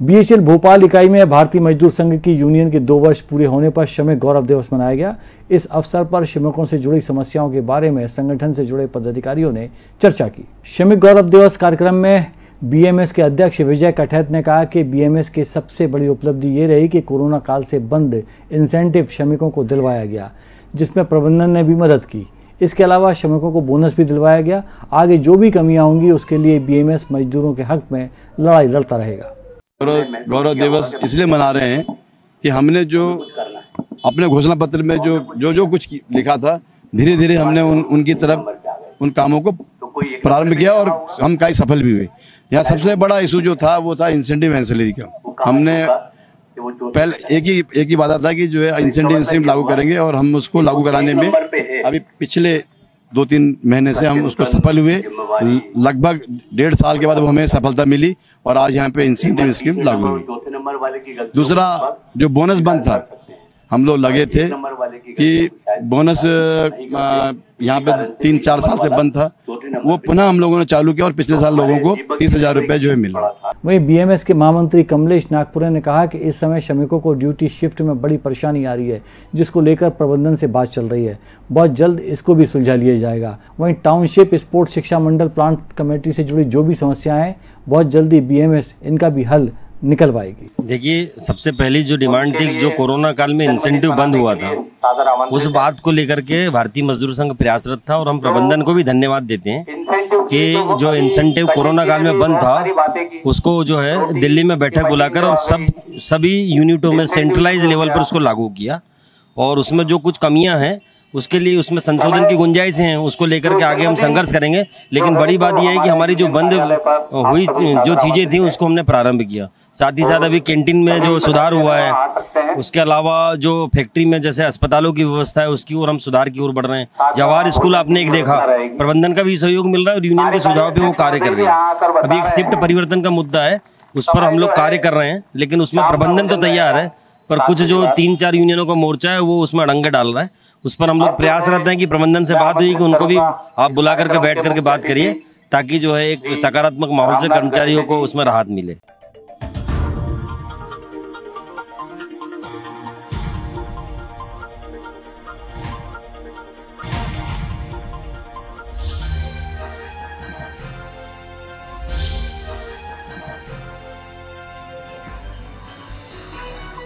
बीएचएल भोपाल इकाई में भारतीय मजदूर संघ की यूनियन के दो वर्ष पूरे होने पर श्रमिक गौरव दिवस मनाया गया। इस अवसर पर श्रमिकों से जुड़ी समस्याओं के बारे में संगठन से जुड़े पदाधिकारियों ने चर्चा की। श्रमिक गौरव दिवस कार्यक्रम में बीएमएस के अध्यक्ष विजय कठैत ने कहा कि बीएमएस की सबसे बड़ी उपलब्धि ये रही कि कोरोना काल से बंद इंसेंटिव श्रमिकों को दिलवाया गया, जिसमें प्रबंधन ने भी मदद की। इसके अलावा श्रमिकों को बोनस भी दिलवाया गया। आगे जो भी कमियाँ होंगी, उसके लिए बीएमएस मजदूरों के हक में लड़ाई लड़ता रहेगा। गौरव दिवस इसलिए मना रहे हैं कि हमने जो अपने घोषणा पत्र में जो जो जो कुछ लिखा था धीरे धीरे हमने उन उनकी तरफ़ उन कामों को प्रारंभ किया और हम कई सफल भी हुए। यहाँ सबसे बड़ा इशू जो था वो था इंसेंटिव एंसलरी का। हमने पहले एक ही एक ही वादा था कि जो है इंसेंटिव स्कीम लागू करेंगे और हम उसको लागू कराने में अभी पिछले दो तीन महीने से हम उसको सफल हुए। लगभग डेढ़ साल के बाद वो हमें सफलता मिली और आज यहाँ पे इंसेंटिव स्कीम लागू हुई। दूसरा जो बोनस बंद था हम लोग लगे थे कि बोनस यहाँ पे तीन चार साल से बंद था। वो पुनः हम लोगों ने चालू किया और पिछले साल लोगों को तीस हज़ार रुपए जो है मिला। वहीं बीएमएस के महामंत्री कमलेश नागपुरे ने कहा कि इस समय श्रमिकों को ड्यूटी शिफ्ट में बड़ी परेशानी आ रही है, जिसको लेकर प्रबंधन से बात चल रही है। बहुत जल्द इसको भी सुलझा लिया जाएगा। वहीं टाउनशिप स्पोर्ट्स शिक्षा मंडल प्लांट कमेटी से जुड़ी जो भी समस्याएँ हैं, बहुत जल्दी बीएमएस इनका भी हल निकल पाएगी। देखिए, सबसे पहली जो डिमांड थी, जो कोरोना काल में इंसेंटिव बंद हुआ था, उस बात को लेकर के भारतीय मजदूर संघ प्रयासरत था और हम प्रबंधन को भी धन्यवाद देते हैं। कि जो इंसेंटिव कोरोना काल में बंद था, उसको जो है दिल्ली में बैठक बुलाकर और सब, सभी यूनिटों में सेंट्रलाइज लेवल पर उसको लागू किया। और उसमें जो कुछ कमियाँ हैं उसके लिए उसमें संशोधन की गुंजाइश हैं उसको लेकर के आगे हम संघर्ष करेंगे। लेकिन बड़ी बात यह है कि हमारी जो बंद हुई जो चीज़ें थी उसको हमने प्रारंभ किया। साथ ही साथ अभी कैंटीन में जो सुधार हुआ है उसके अलावा जो फैक्ट्री में जैसे अस्पतालों की व्यवस्था है उसकी ओर हम सुधार की ओर बढ़ रहे हैं। जवाहर स्कूल आपने एक देखा प्रबंधन का भी सहयोग मिल रहा है और यूनियन के सुझाव पे वो कार्य कर रहे हैं। अभी एक शिफ्ट परिवर्तन का मुद्दा है उस पर हम लोग कार्य कर रहे हैं लेकिन उसमें प्रबंधन तो तैयार है। पर कुछ जो तीन चार यूनियनों का मोर्चा है वो उसमें अड़ंगे डाल रहा है। उस पर हम लोग प्रयास रहते हैं। कि प्रबंधन से बात हुई कि उनको भी आप बुला करके बैठ करके बात करिए ताकि जो है एक सकारात्मक माहौल से कर्मचारियों को उसमें राहत मिले।